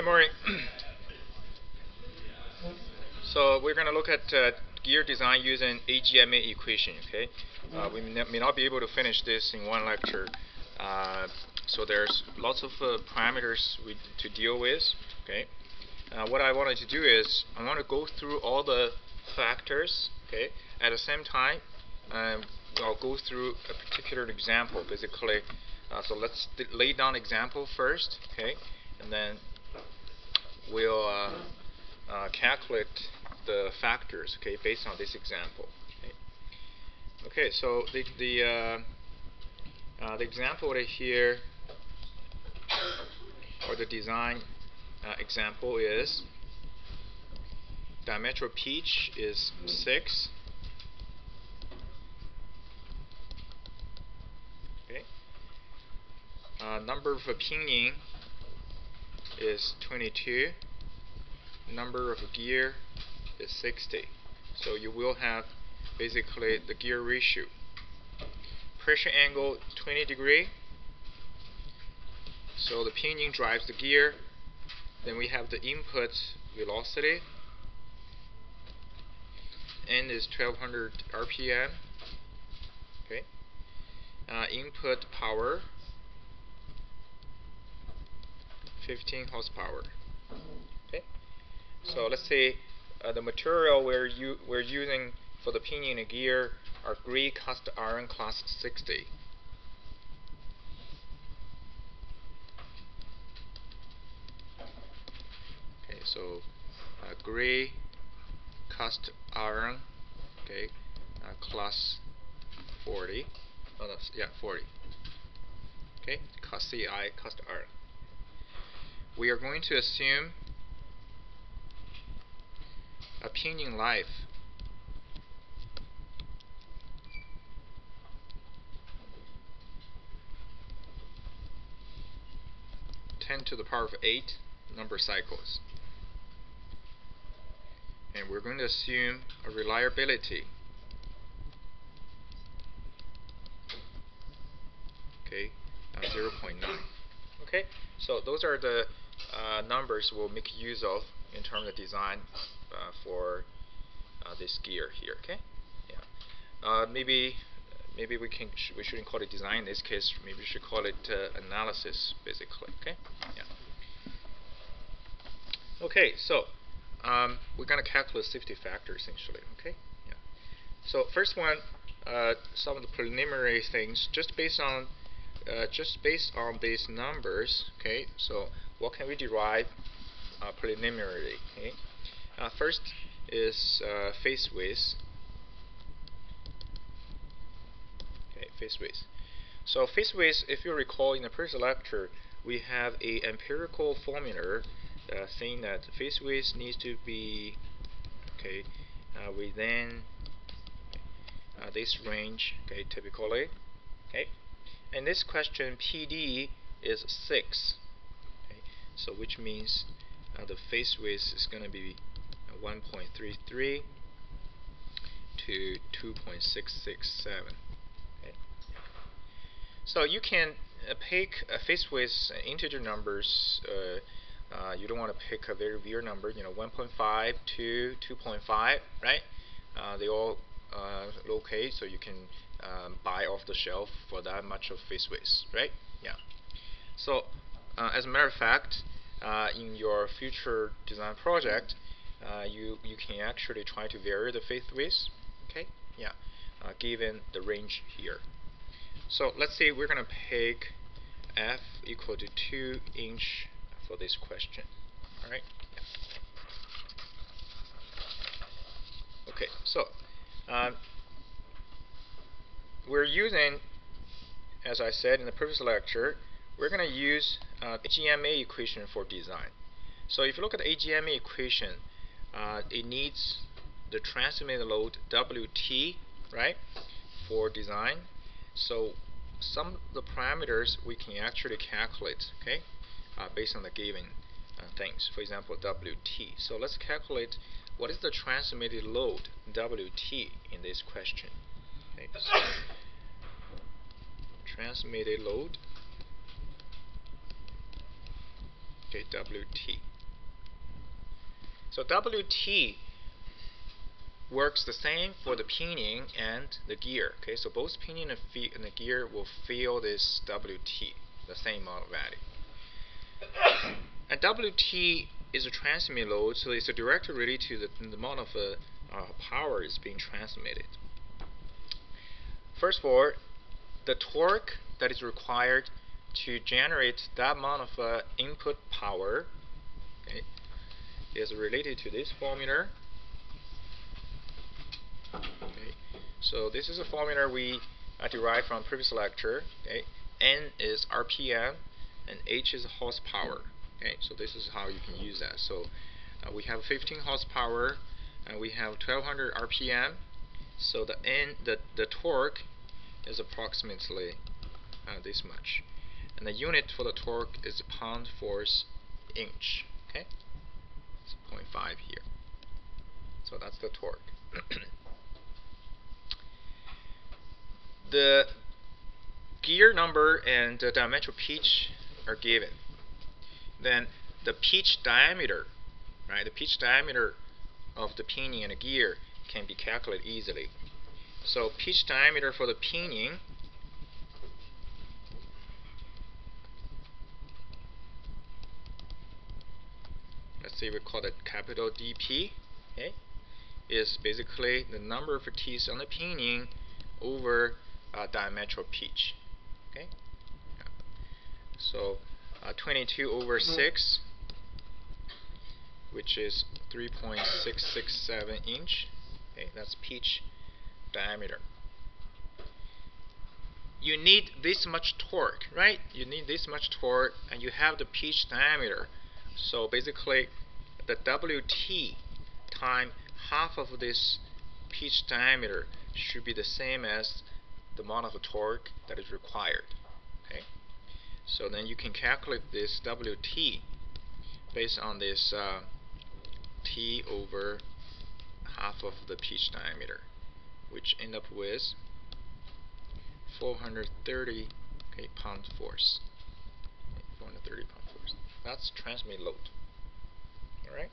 Good morning. so we're going to look at uh, gear design using AGMA equation. Okay, uh, we may not be able to finish this in one lecture. Uh, so there's lots of uh, parameters we, to deal with. Okay, uh, what I wanted to do is I want to go through all the factors. Okay, at the same time, um, I'll go through a particular example. Basically, uh, so let's lay down example first. Okay, and then we'll uh, uh, calculate the factors, okay, based on this example. Okay, okay so the the uh, uh the example here, or the design uh, example is diameter pitch is six. Okay. Uh, number of pinion is 22 number of gear is 60 so you will have basically the gear ratio. Pressure angle 20 degree. So the pinion drives the gear. Then we have the input velocity. N is 1200 rpm okay. Uh, input power 15 horsepower. Okay, so let's say uh, the material we're we're using for the pinion and gear are gray cast iron class 60. Okay, so uh, gray cast iron, okay, uh, class 40. Oh, no, yeah, 40. Okay, cast CI cast iron we are going to assume a pinion life. Ten to the power of eight number cycles. And we're going to assume a reliability. Okay uh, 0.9 okay so those are the numbers we'll make use of in terms of design uh, for uh, this gear here. Okay, yeah. Uh, maybe maybe we can sh we shouldn't call it design in this case. Maybe we should call it uh, analysis, basically. Okay, yeah. Okay, so um, we're going to calculate safety factors essentially. Okay, yeah. So first one, uh, some of the preliminary things, just based on uh, just based on these numbers, okay, so what can we derive uh, preliminarily? Okay, uh, first is uh, face width. Okay, face width. So face width, if you recall in the previous lecture, we have a empirical formula uh, saying that face width needs to be okay uh, within this range. Okay, typically. Okay. This question, PD is 6. So which means uh, the face width is going to be 1.33 to 2.667. Okay. So you can uh, pick a face width integer numbers. Uh, uh, you don't want to pick a very weird number, you know, 1.5 to 2.5, right? Uh, they all uh, locate, so you can um, buy off the shelf for that much of face width, right? Yeah. So, uh, as a matter of fact, uh, in your future design project, uh, you you can actually try to vary the face width, okay? Yeah, uh, given the range here. So let's say we're gonna pick f equal to two inch for this question. All right. Yeah. Okay. So. Um, we're using, as I said in the previous lecture, we're going to use uh, AGMA equation for design. So if you look at the AGMA equation, uh, it needs the transmitted load WT, right, for design. So some of the parameters we can actually calculate, okay, uh, based on the given uh, things. For example, WT. So let's calculate what is the transmitted load WT in this question. Okay, so transmitted load okay WT So WT works the same for the pinion and the gear. Okay, so both pinion and, and the gear will feel this WT, the same amount of value. and WT is a transmit load, so it's directly related to the, the amount of uh, uh, power is being transmitted. First of all, the torque that is required to generate that amount of uh, input power okay, is related to this formula Okay. So this is a formula we uh, derived from previous lecture. Okay. N is RPM and H is horsepower. Okay. So this is how you can use that. So uh, we have 15 horsepower and we have 1200 RPM. So the N, the the torque is approximately uh, this much, and the unit for the torque is pound force inch. Okay. It's 0.5 here. So that's the torque. the gear number and the diametric pitch are given. Then the pitch diameter, right? The pitch diameter of the pinion and the gear can be calculated easily. So pitch diameter for the pinion let's say we call it capital DP okay is basically the number of teeth on the pinion over uh, diametral pitch. Okay, so uh, 22 over mm-hmm. 6, which is 3.667 inch. Okay, that's pitch diameter. You need this much torque, right? You need this much torque, and you have the pitch diameter. So basically, the WT time half of this pitch diameter should be the same as the amount of torque that is required. Okay, so then you can calculate this WT based on this uh, T over half of the pitch diameter, which end up with 430 okay, pound force. 430 pound. That's transmit load. All right.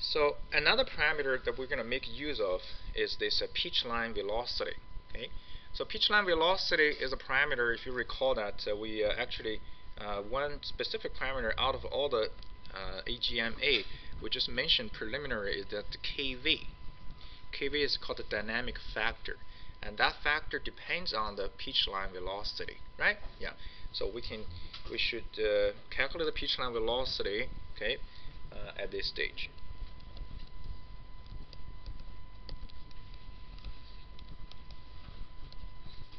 So another parameter that we're going to make use of is this uh, pitch line velocity. Okay, so pitch line velocity is a parameter. If you recall that uh, we uh, actually uh, one specific parameter out of all the uh, AGMA we just mentioned preliminary is that the KV. KV is called the dynamic factor, and that factor depends on the pitch line velocity, right? Yeah. So we can we should uh, calculate the pitch line velocity, okay, at this stage.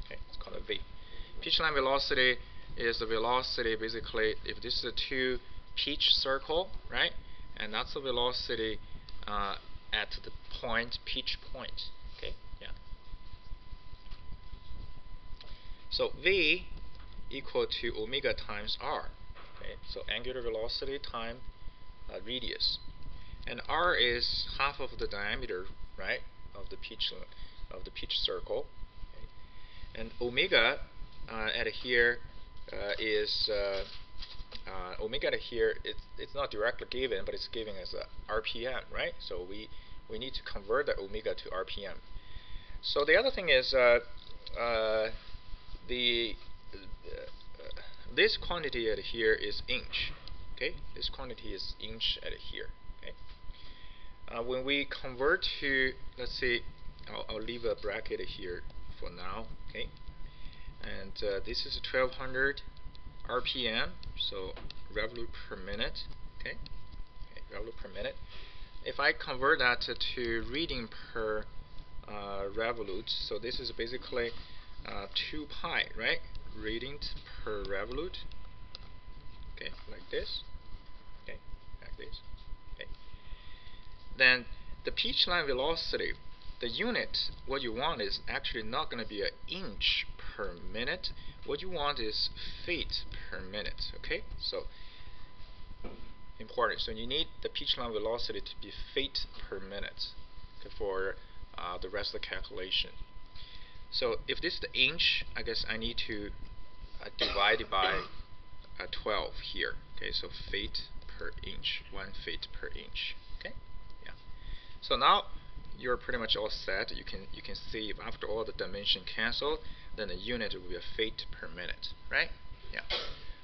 Okay, let's call it V. Pitch line velocity is the velocity basically if this is a two pitch circle, right? And that's the velocity uh, at the point, pitch point. Okay, yeah. So v equal to omega times r. Okay, so angular velocity time uh, radius, and r is half of the diameter, right, of the pitch of the pitch circle and omega uh, at here uh, is uh, uh, omega at here it's, it's not directly given but it's given as a RPM right? So we we need to convert the omega to RPM so the other thing is uh, the this quantity at here is inch okay? This quantity is inch at here okay? Uh, when we convert to let's say I'll, I'll leave a bracket here for now okay? And uh, this is 1200 RPM so revolute per minute okay, okay per minute. If I convert that to radian per uh, revolute so this is basically uh, 2 pi right radian per revolute okay like this okay like this okay then the pitch line velocity the unit, what you want is actually not going to be an inch per minute. What you want is feet per minute. Okay, so important. So you need the pitch line velocity to be feet per minute okay, for uh, the rest of the calculation. So if this is the inch, I guess I need to uh, divide it by uh, 12 here. Okay, so feet per inch, one feet per inch. Okay, yeah. So now you're pretty much all set. You can you can see after all the dimension cancel, then the unit will be a feet per minute, right? Yeah.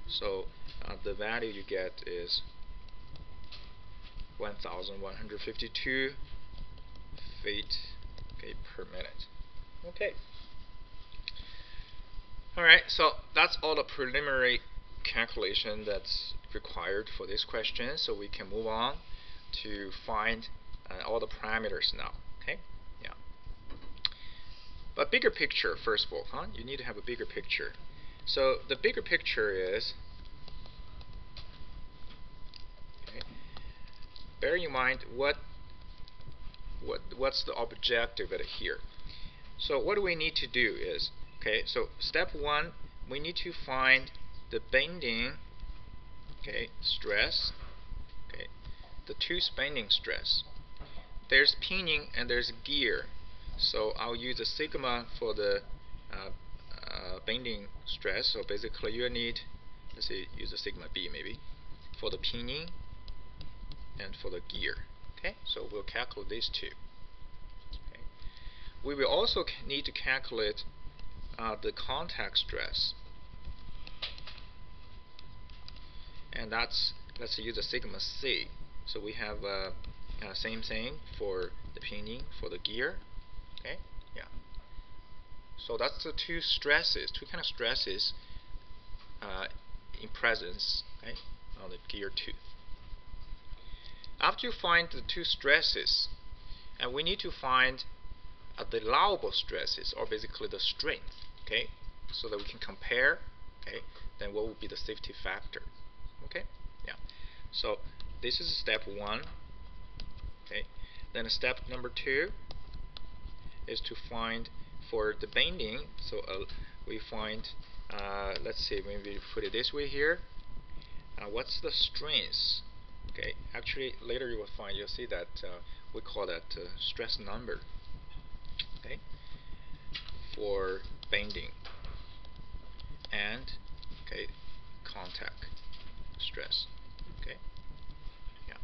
So uh, the value you get is 1,152 feet okay, per minute. Okay. Alright, so that's all the preliminary calculation that's required for this question. So we can move on to find uh, all the parameters now. Okay, yeah. But bigger picture, first of all, huh? You need to have a bigger picture. So the bigger picture is, okay, bear in mind what what what's the objective here. So what do we need to do is, okay, so step one, we need to find the bending, okay, stress, okay, the two bending stress. There's pinion and there's gear, so I'll use the sigma for the uh, uh, bending stress. So basically, you need, let's say, use a sigma b maybe for the pinion and for the gear. Okay, so we'll calculate these two. Okay. We will also need to calculate uh, the contact stress, and that's let's use the sigma c. So we have uh, uh, same thing for the pinion for the gear. Okay, yeah. So that's the two stresses, two kind of stresses uh, in presence okay, on the gear tooth. After you find the two stresses, and we need to find uh, the allowable stresses, or basically the strength, okay, so that we can compare, okay, then what would be the safety factor, okay, yeah. So this is step one, okay. Then step number two is to find for the bending. So uh, we find, uh, let's see, maybe put it this way here. Uh, what's the strength? Okay, actually later you will find you'll see that uh, we call that uh, stress number. Okay, for bending and okay contact stress. Okay, yeah.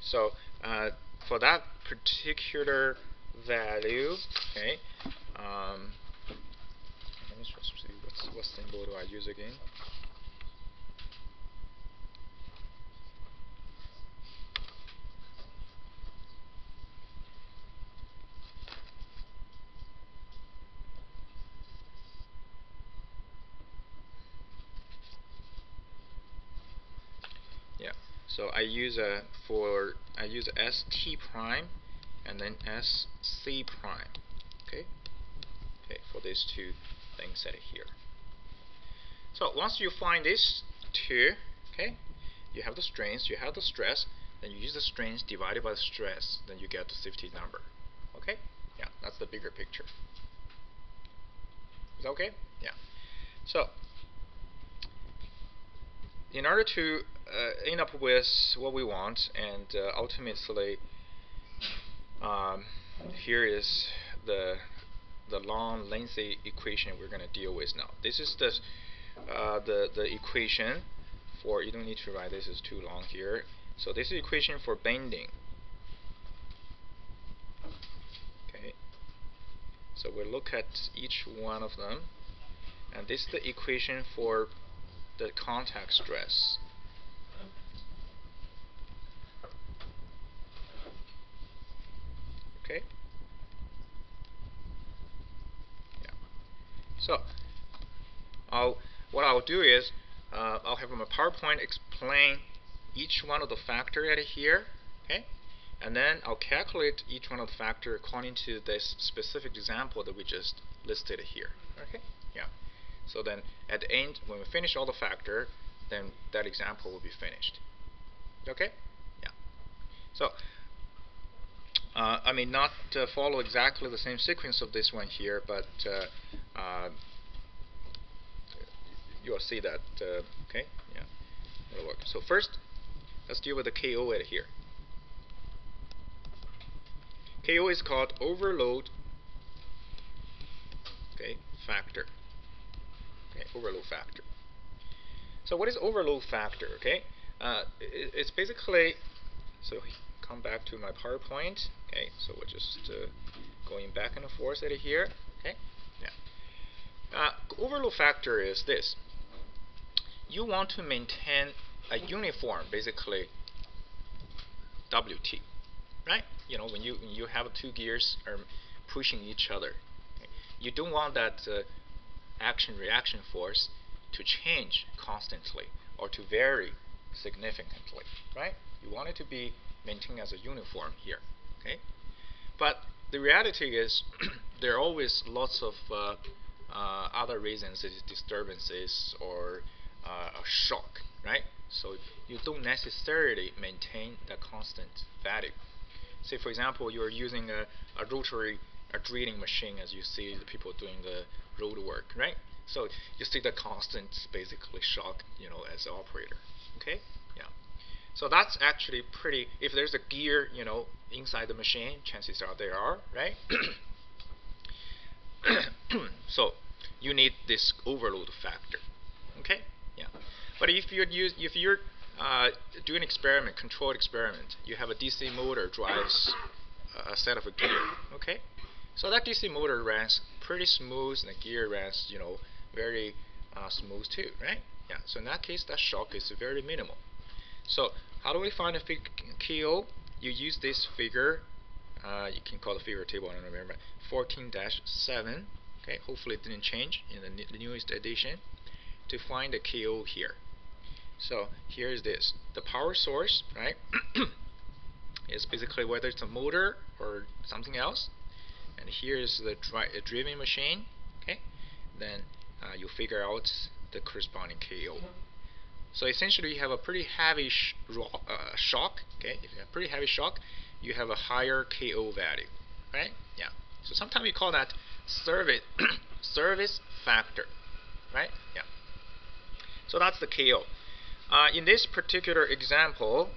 So uh, for that particular value, okay, um, let me just see what's, what symbol do I use again? So I use a for I use st prime and then sc prime. Okay, okay for these two things set here. So once you find these two, okay, you have the strengths, you have the stress, then you use the strengths divided by the stress, then you get the safety number. Okay, yeah, that's the bigger picture. Is that okay? Yeah. So in order to uh, end up with what we want and uh, ultimately um, here is the the long lengthy equation we're going to deal with now. This is the uh, the the equation for you don't need to write this is too long here. So this is equation for bending. Okay. So we'll look at each one of them. And this is the equation for the contact stress. Okay. Yeah. So, I'll what I'll do is uh, I'll have my PowerPoint explain each one of the factor at here. Okay. And then I'll calculate each one of the factor according to this specific example that we just listed here. So then at the end, when we finish all the factor, then that example will be finished. Okay? Yeah. So, uh, I may not uh, follow exactly the same sequence of this one here, but uh, uh you'll see that, uh, okay? Yeah, it'll work. So first, let's deal with the KO here. KO is called overload okay, factor okay, overload factor. So what is overload factor? Okay, uh, it, it's basically so come back to my PowerPoint. Okay, so we're just uh, going back and forth at here. Okay, yeah. Uh, overload factor is this. You want to maintain a uniform, basically WT, right? You know, when you when you have two gears are pushing each other, okay? you don't want that uh, action reaction force to change constantly or to vary significantly, right? You want it to be maintained as a uniform here, okay? But the reality is there are always lots of uh, uh, other reasons, disturbances or uh, a shock, right? So you don't necessarily maintain the constant value. Say, for example, you're using a, a rotary a drilling machine as you see the people doing the road work, right? So you see the constant basically shock, you know, as operator. Okay? Yeah. So that's actually pretty if there's a gear, you know, inside the machine, chances are there are, right? so you need this overload factor. Okay? Yeah. But if you're use if you're uh, doing experiment, controlled experiment, you have a DC motor drives a set of a gear. Okay? So that DC motor runs pretty smooth and the gear runs, you know, very uh, smooth too, right? Yeah, so in that case, that shock is very minimal. So how do we find a KO? You use this figure, uh, you can call the figure table, I don't remember, 14-7, okay, hopefully it didn't change in the, newest edition, to find the KO here. So here is this, the power source, right, is basically whether it's a motor or something else, and here is the dri driving machine, okay, then uh, you figure out the corresponding KO. So essentially, you have a pretty heavy sh uh, shock. Okay, if you have pretty heavy shock, you have a higher KO value, right? Yeah. So sometimes we call that service service factor, right? Yeah. So that's the KO. Uh, in this particular example,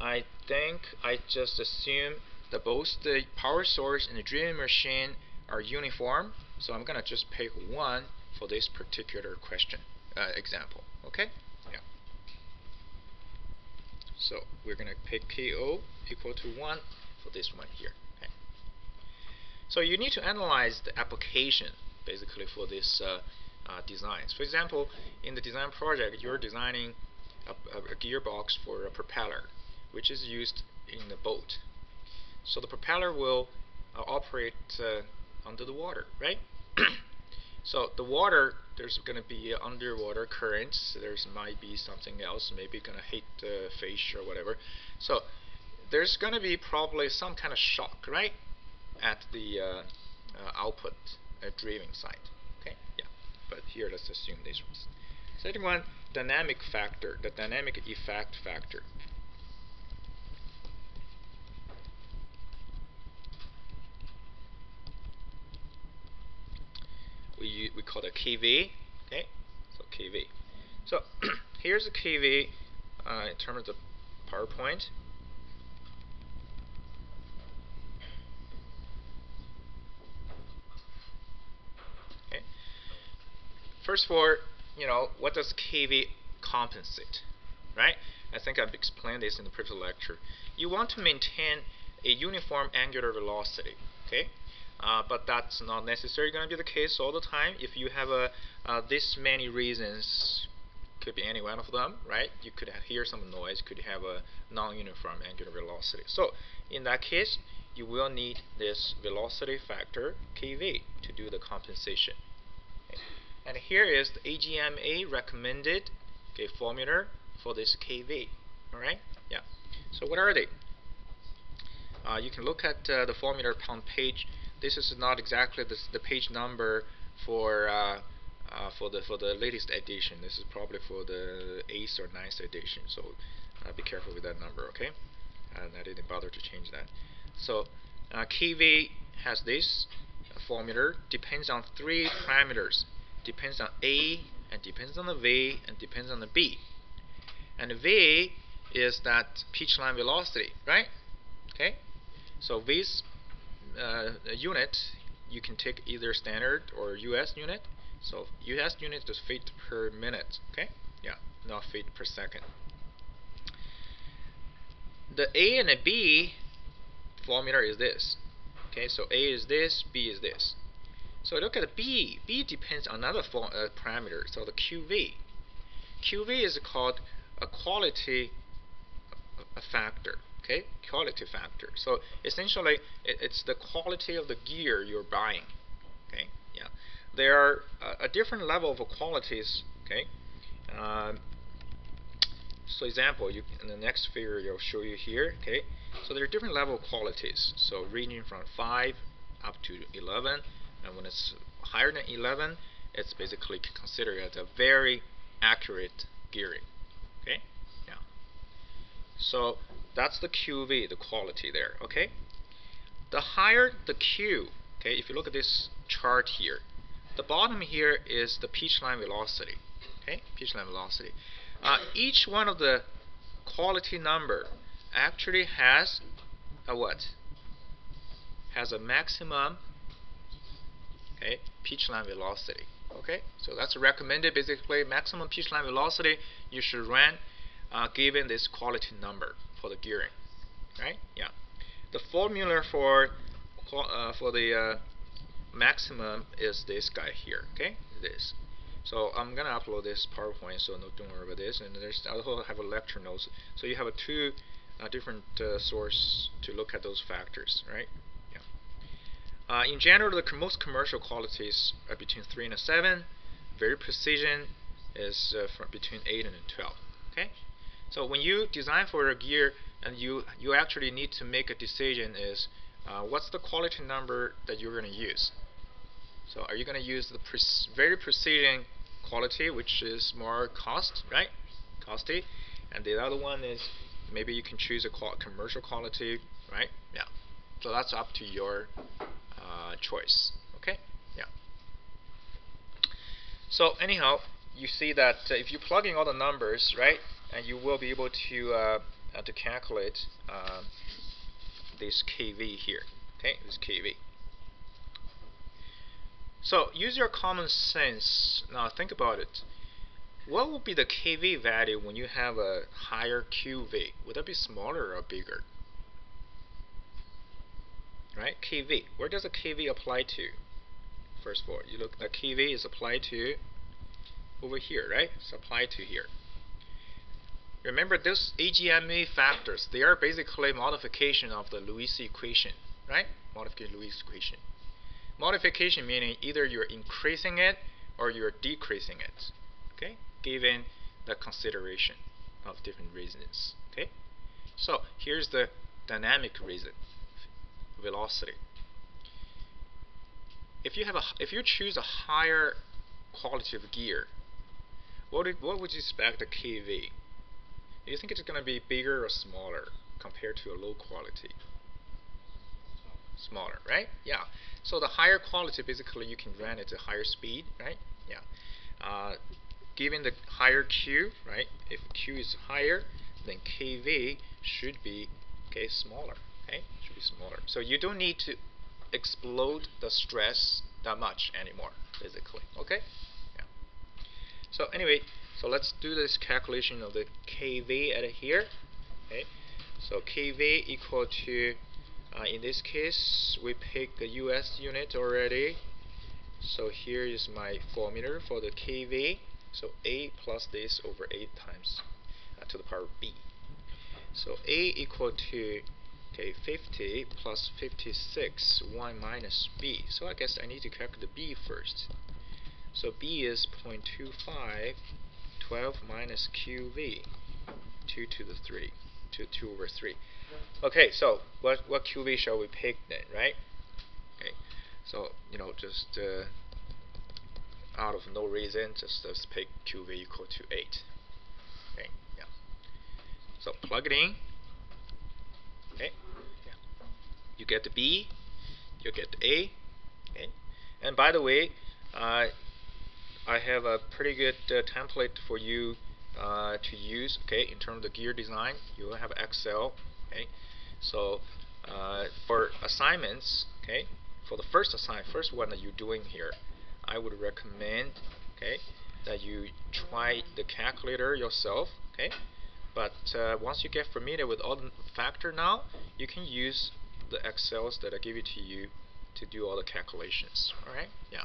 I think I just assume that both the power source and the drilling machine are uniform. So I'm gonna just pick one for this particular question uh, example. Okay? Yeah. So we're going to pick KO equal to 1 for this one here. Okay. So you need to analyze the application basically for this uh, uh, designs. For example, in the design project, you're designing a, a, gearbox for a propeller, which is used in the boat. So the propeller will uh, operate uh, under the water, right? So the water, there's going to be underwater currents. There's might be something else, maybe going to hit the fish or whatever. So there's going to be probably some kind of shock, right, at the uh, uh, output uh, driving side. Okay, yeah. But here, let's assume this one. Second one, dynamic factor, the dynamic effect factor. We, we call it KV. Okay, so KV. So here's the KV uh, in terms of PowerPoint. Okay. First of all, you know, what does KV compensate? Right? I think I've explained this in the previous lecture. You want to maintain a uniform angular velocity. Okay, uh, but that's not necessarily going to be the case all the time. If you have a uh, this many reasons, could be any one of them, right? You could hear some noise, could have a non-uniform angular velocity. So in that case, you will need this velocity factor kV to do the compensation. Okay. And here is the AGMA recommended okay, formula for this kV. All right? Yeah. So what are they? Uh, you can look at uh, the formula on page this is not exactly the, the page number for uh, uh, for the for the latest edition. This is probably for the eighth or ninth edition. So uh, be careful with that number, okay? And I didn't bother to change that. So uh, KV has this formula depends on three parameters. Depends on A and depends on the V and depends on the B. And V is that pitch line velocity, right? Okay. So V's uh, unit, you can take either standard or US unit. So US unit is feet per minute. Okay, Yeah, not feet per second. The A and the B formula is this. Okay, so A is this, B is this. So look at B. B depends on another form, uh, parameter, so the QV. QV is called a quality a factor. Okay, quality factor. So essentially, it, it's the quality of the gear you're buying. Okay, yeah. There are a, a different level of qualities. Okay. Um, so example, you in the next figure I'll show you here. Okay. So there are different level qualities. So ranging from five up to 11, and when it's higher than 11, it's basically considered as a very accurate gearing. Okay. Yeah. So that's the QV, the quality there, okay? The higher the Q, okay, if you look at this chart here, the bottom here is the pitch line velocity, okay, pitch line velocity. Uh, each one of the quality number actually has a what? Has a maximum, okay, pitch line velocity, okay? So that's recommended, basically, maximum pitch line velocity you should run uh, given this quality number for the gearing, right? Yeah. The formula for uh, for the uh, maximum is this guy here, okay? This. So I'm gonna upload this PowerPoint, so no, don't worry about this. And there's I also have a lecture notes, so you have a two uh, different uh, source to look at those factors, right? Yeah. Uh, in general, the most commercial qualities are between three and seven. Very precision is uh, from between eight and 12. Okay. So when you design for a gear and you you actually need to make a decision is uh, what's the quality number that you're going to use. So are you going to use the pre very precision quality which is more cost, right? Costly. And the other one is maybe you can choose a qual commercial quality, right? Yeah. So that's up to your uh, choice. Okay? Yeah. So anyhow, you see that uh, if you plug in all the numbers, right, and you will be able to uh, uh, to calculate uh, this kV here. Okay, this kV. So use your common sense. Now think about it. What would be the kV value when you have a higher QV? Would that be smaller or bigger? Right, kV. Where does the kV apply to? First of all, you look. The kV is applied to over here, right? It's applied to here. Remember those AGMA factors, they are basically modification of the Lewis equation, right? Modification Lewis equation. Modification meaning either you're increasing it or you're decreasing it, okay? Given the consideration of different reasons, okay? So here's the dynamic reason, velocity. If you have a, if you choose a higher quality of gear, what, what would you expect the KV? Do you think it's going to be bigger or smaller compared to a low quality? Smaller, right? Yeah. So the higher quality, basically, you can run at a higher speed, right? Yeah. Uh, given the higher Q, right? If Q is higher, then KV should be okay smaller. Okay, should be smaller. So you don't need to explode the stress that much anymore, basically. Okay. Yeah. So anyway, so let's do this calculation of the kV at here. Okay, so kV equal to, uh, in this case, we pick the US unit already. So here is my formula for the kV. So A plus this over 8 times uh, to the power B. So A equal to okay 50 plus 56 1 minus B. So I guess I need to calculate the B first. So B is 0.25 12 minus QV, 2 to the 3, 2, 2 over 3. Okay, so what, what QV shall we pick then, right? Okay, so, you know, just uh, out of no reason, just let's pick QV equal to 8. Okay, yeah. So plug it in. Okay, yeah. You get the B, you get the A. Okay, and by the way, uh, I have a pretty good uh, template for you uh, to use okay in terms of the gear design. You will have Excel okay? So uh, for assignments okay for the first assignment first one that you're doing here I would recommend okay that you try the calculator yourself okay? But uh, once you get familiar with all the factor now you can use the excels that I give it to you to do all the calculations alright? Yeah.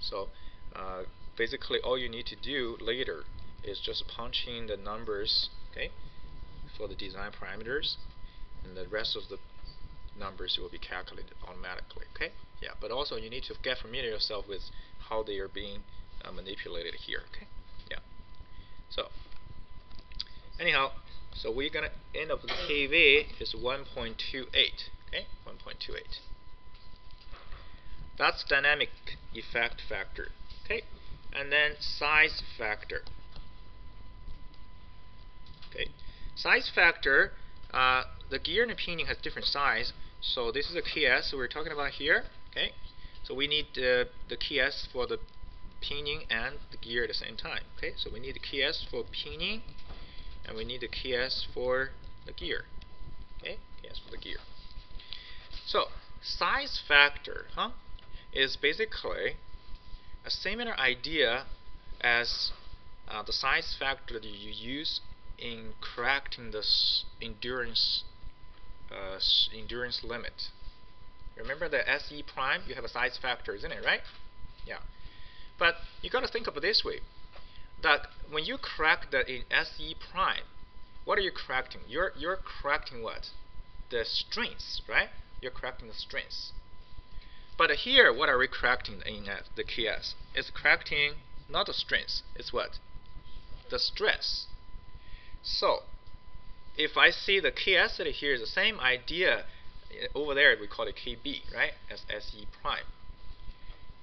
So uh, basically all you need to do later is just punch in the numbers okay for the design parameters and the rest of the numbers will be calculated automatically okay? Yeah but also you need to get familiar yourself with how they are being uh, manipulated here okay? Yeah. So anyhow so we're gonna end up with KV is 1.28 okay? 1.28 that's dynamic effect factor and then size factor. Okay. Size factor uh, the gear and the pinion has different size. So this is a KS we're talking about here okay? So we need uh, the KS for the pinion and the gear at the same time okay? So we need the KS for pinion and we need the KS for the gear okay? KS for the gear. So size factor huh is basically a similar idea as uh, the size factor that you use in correcting the endurance uh, endurance limit. Remember the SE prime, you have a size factor, isn't it, right? Yeah. But you got to think of it this way, that when you correct the in SE prime, what are you correcting? You're, you're correcting what? The strengths, right? You're correcting the strengths. But here, what are we correcting in uh, the KS? It's correcting not the strengths, it's what? The stress. So, if I see the KS here is the same idea uh, over there, we call it KB, right? As SE prime.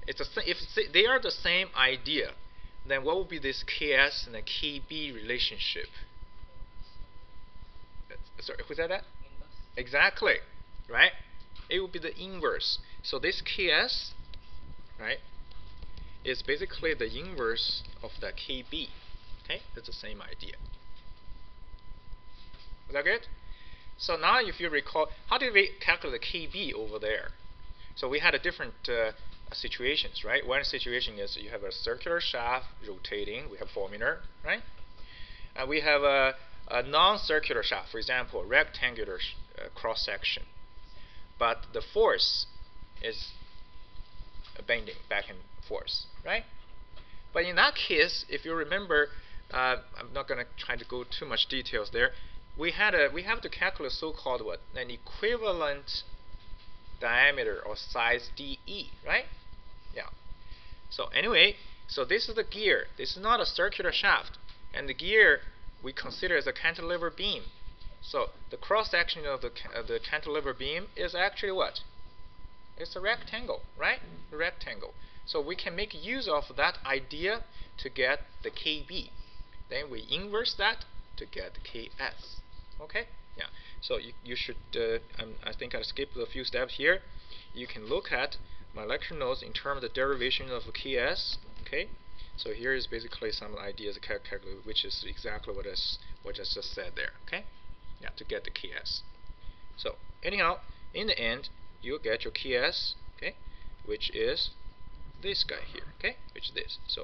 It's a, if they are the same idea, then what would be this KS and the KB relationship? Sorry, who's that? Exactly, right? It would be the inverse. So this KS, right, is basically the inverse of the KB. Okay, it's the same idea. Is that good? So now if you recall, how did we calculate the KB over there? So we had a different uh, situations, right? One situation is you have a circular shaft rotating, we have formula, right? And we have a, a non-circular shaft, for example, rectangular uh, cross-section. But the force is bending back and forth, right? But in that case, if you remember, uh, I'm not going to try to go too much details there we had a we have to calculate so-called what an equivalent diameter or size DE, right? Yeah. So anyway, so this is the gear. This is not a circular shaft, and the gear we consider as a cantilever beam. So the cross section of the ca the cantilever beam is actually what? It's a rectangle, right? Rectangle. So we can make use of that idea to get the KB. Then we inverse that to get KS. Okay? Yeah. So you, you should, uh, I think I skipped a few steps here. You can look at my lecture notes in terms of the derivation of KS. Okay? So here is basically some ideas which is exactly what I, what I just said there. Okay? Yeah, to get the KS. So anyhow, in the end, you'll get your KS, okay, which is this guy here, okay, which is this. So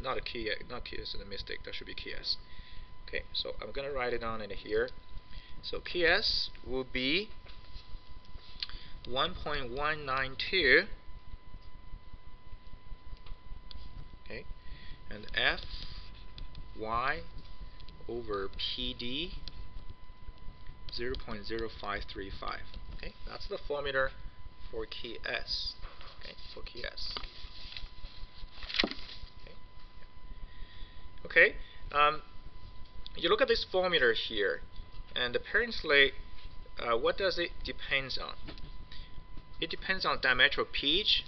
not a key, not KS, is a mistake. That should be KS. Okay, so I'm gonna write it down in here. So KS will be 1.192 okay and F Y over PD 0.0535 okay that's the formula for KS okay for KS okay, okay. Um, you look at this formula here, and apparently, uh, what does it depends on? It depends on diametral pitch,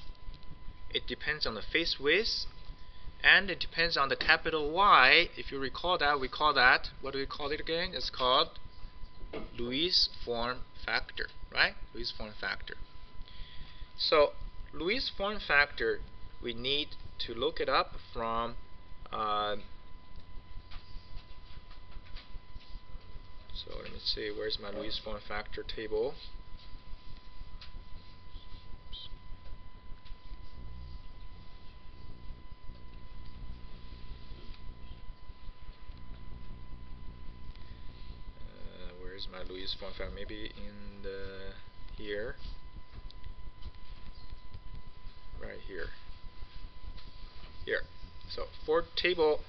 it depends on the face width, and it depends on the capital Y. If you recall that, we call that, what do we call it again? It's called Lewis form factor, right? Lewis form factor. So, Lewis form factor, we need to look it up from uh, So let me see, where's my Lewis form factor table? Where's my Lewis form factor? Maybe in the here, right here, here. So for table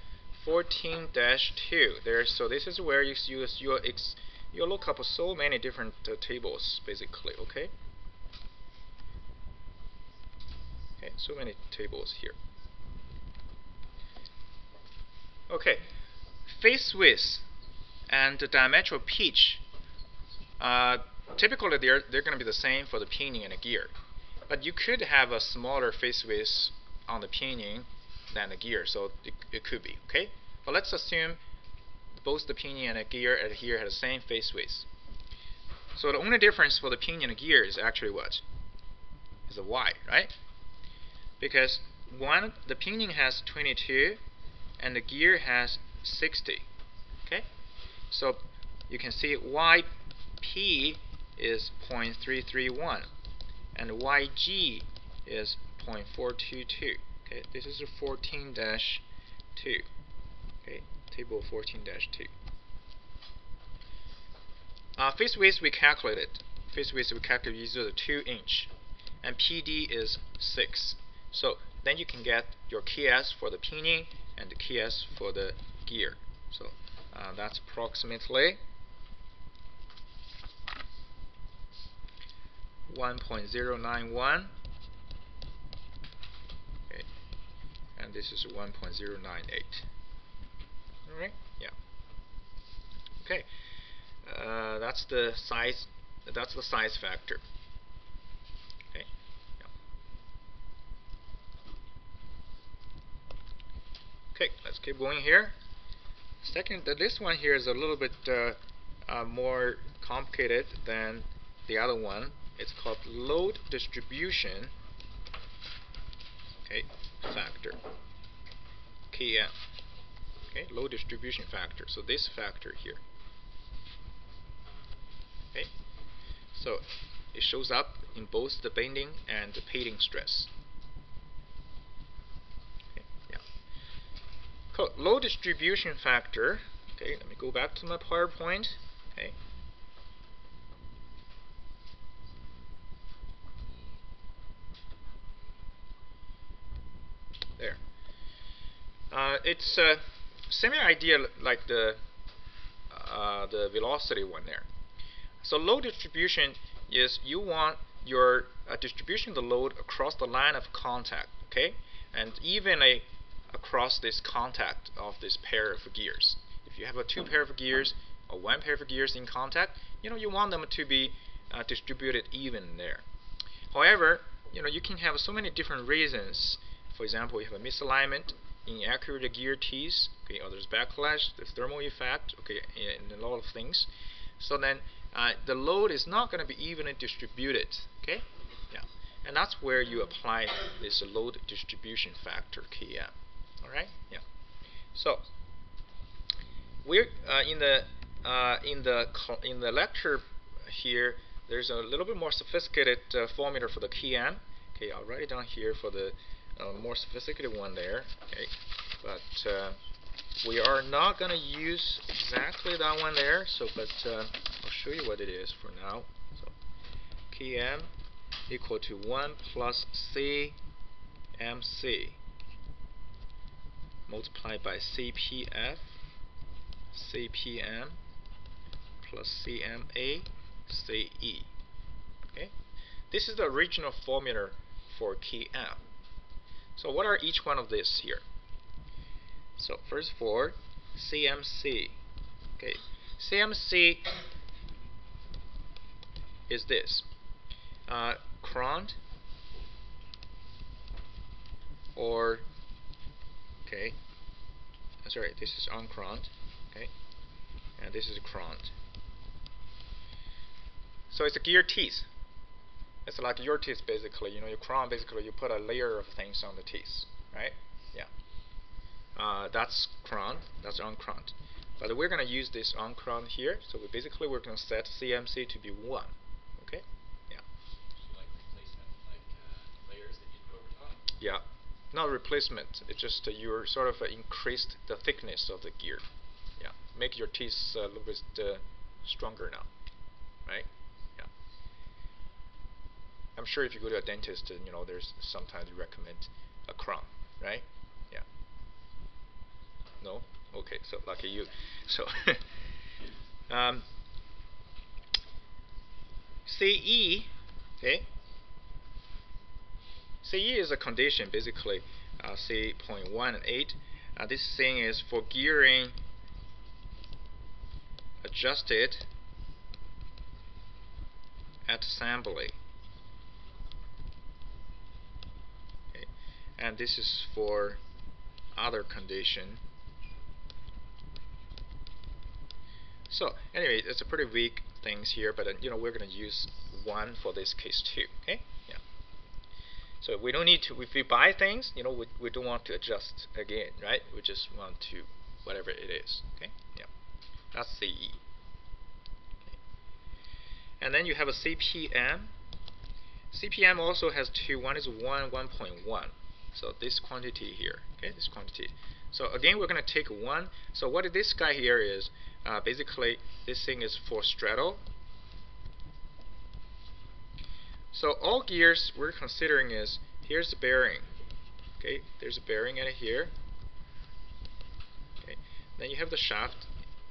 14-2, there. So this is where you use your ex you look up so many different uh, tables, basically. Okay. Okay, so many tables here. Okay, face width and the diametral pitch. Uh, typically, they're they're going to be the same for the pinion and the gear, but you could have a smaller face width on the pinion than the gear, so it, it could be okay. But let's assume both the pinion and the gear at here have the same face width. So the only difference for the pinion and gear is actually what? Is the y, right? Because one the pinion has 22 and the gear has 60. Okay? So you can see YP is 0.331 and YG is 0.422. Okay, this is a 14-2. Okay, table 14-2. Uh, face width we calculated. Face width we calculated is 2 inch, and PD is 6. So then you can get your KS for the pinion and the KS for the gear. So uh, that's approximately 1.091 okay. and this is 1.098 alright yeah. Okay. Uh, that's the size that's the size factor. Okay. Yeah. okay let's keep going here. Second this one here is a little bit uh, uh, more complicated than the other one it's called load distribution. Okay factor. KM okay load distribution factor. So this factor here. Okay so it shows up in both the bending and the pitting stress. Yeah. Load distribution factor. Okay let me go back to my PowerPoint. Okay Uh, it's a similar idea like the uh, the velocity one there. So load distribution is you want your uh, distribution of the load across the line of contact, okay, and evenly across this contact of this pair of gears. If you have a two pair of gears or one pair of gears in contact, you know you want them to be uh, distributed even there. However, you know you can have so many different reasons. For example, you have a misalignment inaccurate gear teeth, okay, or there's backlash, the thermal effect, okay, and a lot of things. So then uh, the load is not going to be evenly distributed, okay? Yeah, and that's where you apply this load distribution factor, KM. All right, yeah. So we're uh, in the uh, in the in the lecture here. There's a little bit more sophisticated uh, formula for the KM. Okay, I'll write it down here for the a more sophisticated one there okay but uh, we are not going to use exactly that one there so but uh, I'll show you what it is for now. So Km equal to 1 plus CMC multiplied by CPF CPM plus CMA CE okay? This is the original formula for Km so what are each one of these here? So first for CMC. Okay, CMC is this uh, Courant or okay uh, sorry this is Courant okay and this is Courant so it's a gear teeth it's like your teeth basically. You know, your crown basically you put a layer of things on the teeth, right? Yeah. Uh, that's crown. That's on crown. But we're going to use this on crown here. So we basically we're going to set CMC to be one. Okay. Yeah. Like like, uh, layers that you over top? yeah. Not replacement. It's just uh, you're sort of uh, increased the thickness of the gear. Yeah. Make your teeth a little bit stronger now, right? I'm sure if you go to a dentist, you know, there's sometimes you recommend a crown, right? Yeah. No? Okay, so lucky you. So, um, CE, okay? CE is a condition, basically, uh, C.1 and 8. Uh, this thing is for gearing adjusted at assembly. Okay. And this is for other condition. So anyway, it's a pretty weak things here, but uh, you know we're going to use one for this case too. Okay, yeah. So we don't need to if we buy things, you know, we we don't want to adjust again, right? We just want to whatever it is. Okay, yeah. That's CE. Okay. And then you have a CPM. CPM also has two. One is one, 1.1. So this quantity here, okay, this quantity. So again, we're going to take one. So what this guy here is, uh, basically, this thing is for straddle. So all gears we're considering is, here's the bearing. Okay, there's a bearing in here. Okay, then you have the shaft.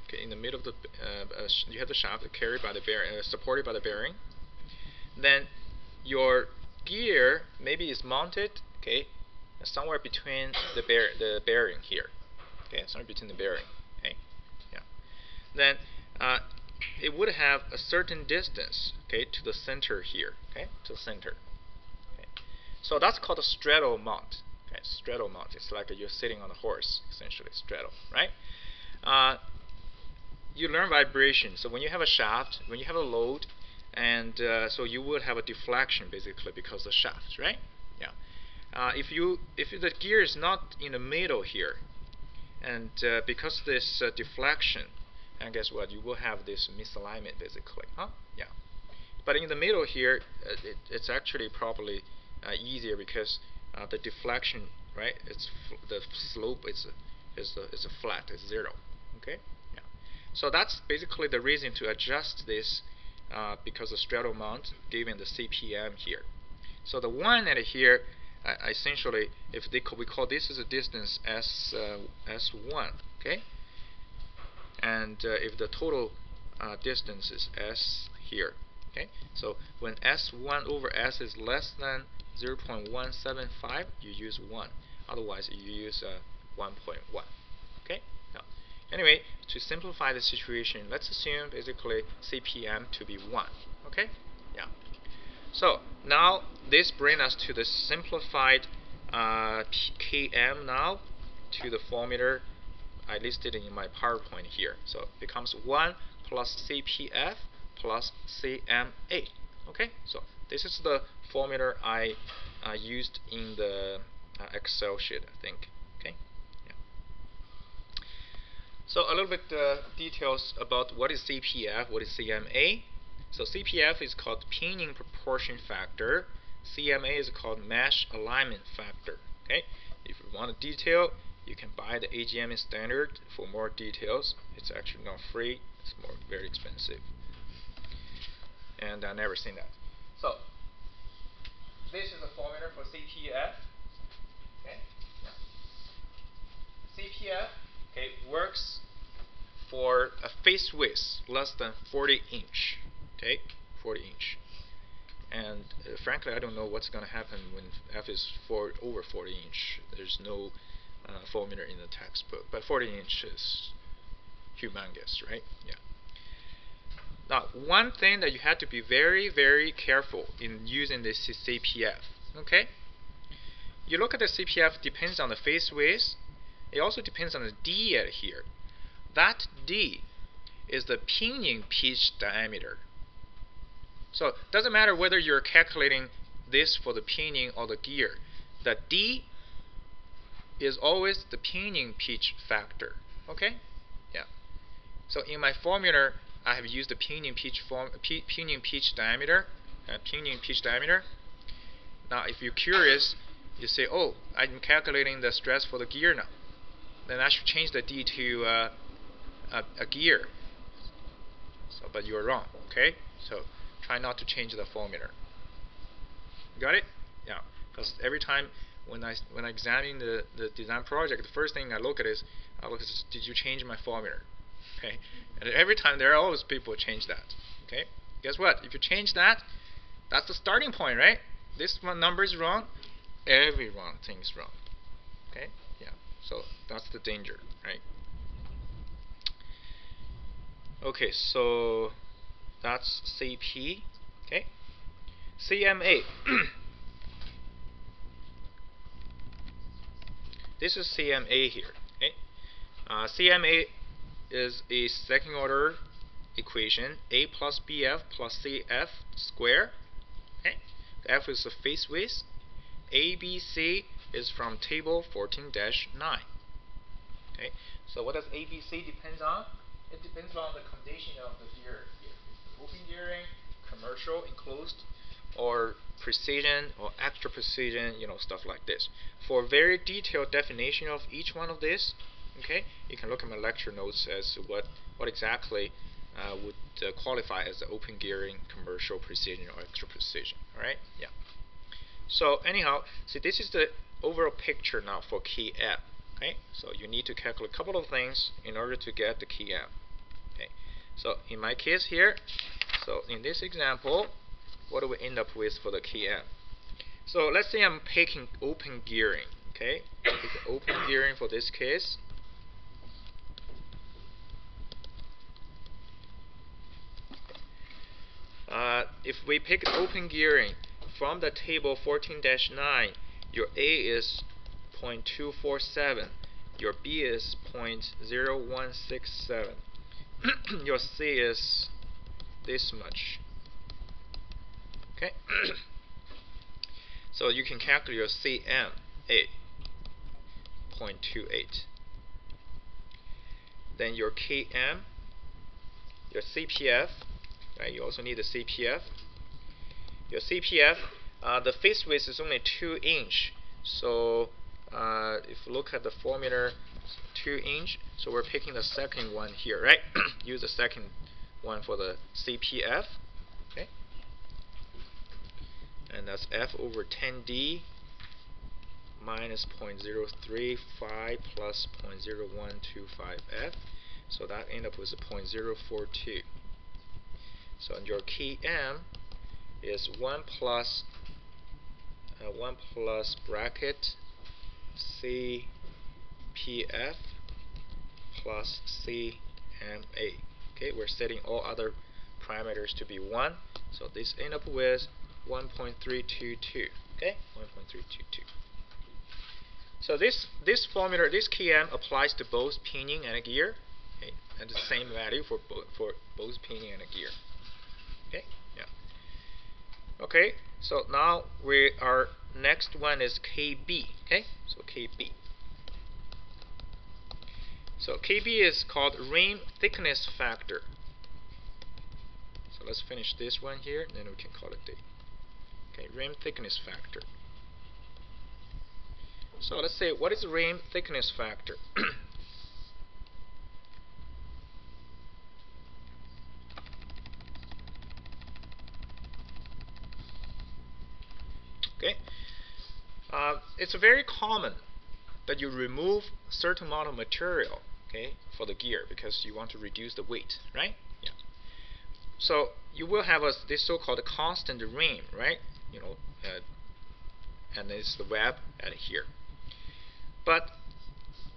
Okay, in the middle of the, uh, uh, you have the shaft carried by the bearing, uh, supported by the bearing. Then your gear maybe is mounted. Okay, somewhere between the bear the bearing here. Okay, somewhere between the bearing. Okay, yeah. Then uh, it would have a certain distance. Okay, to the center here. Okay, to the center. Okay, so that's called a straddle mount. Okay, straddle mount. It's like you're sitting on a horse, essentially straddle, right? Uh, you learn vibration. So when you have a shaft, when you have a load, and uh, so you would have a deflection basically because the shaft, right? Yeah. Uh, if you if the gear is not in the middle here, and uh, because this uh, deflection, and guess what? You will have this misalignment basically, huh? Yeah. But in the middle here, uh, it, it's actually probably uh, easier because uh, the deflection, right? It's the slope is is a, is a flat, it's zero. Okay. Yeah. So that's basically the reason to adjust this because the straddle mount given the CPM here. So the one at here essentially, if they we call this is a distance s uh, s1, okay, and uh, if the total uh, distance is s here, okay, so when s1 over s is less than 0.175, you use 1. Otherwise, you use uh, 1.1. Okay. Now, anyway, to simplify the situation, let's assume basically CPM to be 1. Okay. Yeah. So now this brings us to the simplified uh, km now to the formula I listed in my PowerPoint here. So it becomes 1 plus CPF plus CMA. Okay, so this is the formula I uh, used in the uh, Excel sheet, I think. Okay. Yeah. So a little bit uh, details about what is CPF, what is CMA. So CPF is called pinion proportion factor. CMA is called mesh alignment factor. Okay. If you want a detail, you can buy the AGMA standard for more details. It's actually not free. It's more very expensive. And I've never seen that. So this is the formula for CPF. Okay. Yeah. CPF okay works for a face width less than 40 inch okay 40 inch and uh, frankly I don't know what's gonna happen when f is for over 40 inch. There's no uh, formula in the textbook but 40 inch is humongous right? Yeah. Now one thing that you have to be very very careful in using this CPF okay? You look at the CPF depends on the face width. It also depends on the D here. That D is the pinion pitch diameter so it doesn't matter whether you're calculating this for the pinion or the gear. The D is always the pinion pitch factor. Okay? Yeah. So in my formula, I have used the pinion pitch form, pinion pitch diameter, uh, pinion pitch diameter. Now, if you're curious, you say, "Oh, I'm calculating the stress for the gear now." Then I should change the D to uh, a, a gear. So, but you're wrong. Okay. So try not to change the formula. Got it? Yeah. Because every time when I when I examine the the design project, the first thing I look at is I look at did you change my formula? Okay. And every time there are always people change that. Okay. Guess what? If you change that, that's the starting point, right? This one number is wrong. Every wrong thing is wrong. Okay. Yeah. So that's the danger, right? Okay. So that's CP. Okay. CMA. this is CMA here. Okay. Uh, CMA is a second order equation a plus bf plus cf square okay f is the face width abc is from table 14-9 okay so what does abc depends on it depends on the condition of the gear open gearing commercial enclosed or precision or extra precision you know stuff like this for very detailed definition of each one of these okay you can look at my lecture notes as to what what exactly uh, would uh, qualify as the open gearing, commercial precision, or extra precision. All right, yeah. So anyhow, see this is the overall picture now for key M. Okay, so you need to calculate a couple of things in order to get the key M. So in my case here, so in this example, what do we end up with for the key M? So let's say I'm picking open gearing. Okay, open gearing for this case. Uh, if we pick open gearing from the table 14-9, your A is 0.247, your B is 0.0167, your C is this much. Okay, so you can calculate your CM 8.28. Then your KM, your CPF Right? You also need the CPF. Your CPF, uh, the face width is only 2 inch. So uh, if you look at the formula, 2 inch. So we're picking the second one here, right? Use the second one for the CPF. Okay. And that's F over 10D minus 0.035 plus 0.0125F. So that end up with a 0.042. So your key M is 1 plus uh, 1 plus bracket CPF plus CMA. Okay, we're setting all other parameters to be 1. So this end up with 1.322. Okay, 1.322. So this this formula, this KM applies to both pinion and a gear, okay, and the same value for both for both pinion and a gear. Okay, yeah. Okay, so now we our next one is KB. Okay, so KB. So KB is called rim thickness factor. So let's finish this one here, and then we can call it day. Okay, rim thickness factor. So let's say what is rim thickness factor? Okay, uh, it's very common that you remove certain amount of material, okay, for the gear because you want to reduce the weight, right? Yeah. So you will have a, this so-called constant rim, right? You know, uh, and it's the web at here. But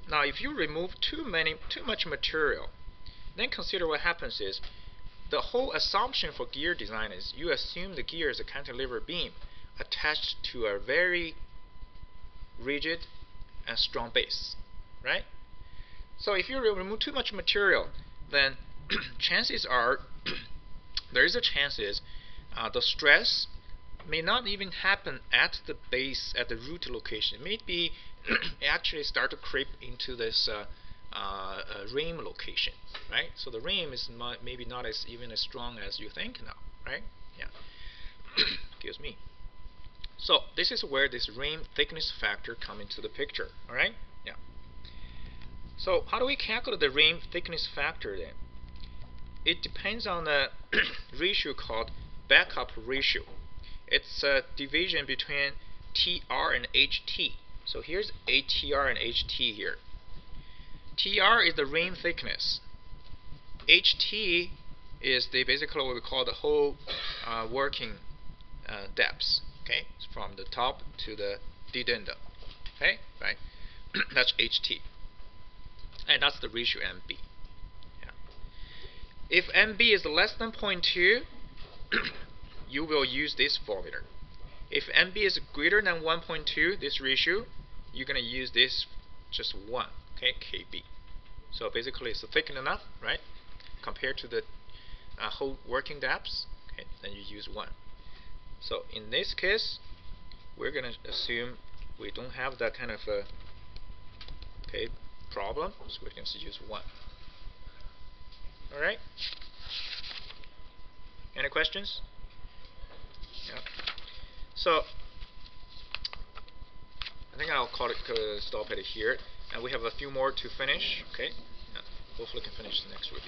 now, if you remove too many, too much material, then consider what happens is the whole assumption for gear design is you assume the gear is a cantilever beam attached to a very rigid and strong base, right? So if you remove too much material, then chances are there is a chances uh, the stress may not even happen at the base at the root location. Maybe actually start to creep into this uh, uh, rim location, right? So the rim is maybe not as even as strong as you think now, right? Yeah. Excuse me. So this is where this rim thickness factor come into the picture. All right? Yeah. So how do we calculate the rim thickness factor then? it depends on a ratio called backup ratio. It's a division between TR and HT. So here's ATR and HT here. TR is the ring thickness. HT is the basically what we call the whole uh, working uh. Okay, from the top to the end. Okay, right? that's HT, and that's the ratio MB. Yeah. If MB is less than 0.2, you will use this formula. If MB is greater than 1.2, this ratio, you're going to use this just 1, okay, KB. So basically it's thick enough, right, compared to the uh, whole working depth, okay, then you use 1. So in this case, we're going to assume we don't have that kind of a okay problem, so we're going to use 1. Alright? Any questions? Yeah. So, I think I'll call it uh, stop it here. And we have a few more to finish. Okay. Yeah. Hopefully, can finish the next week.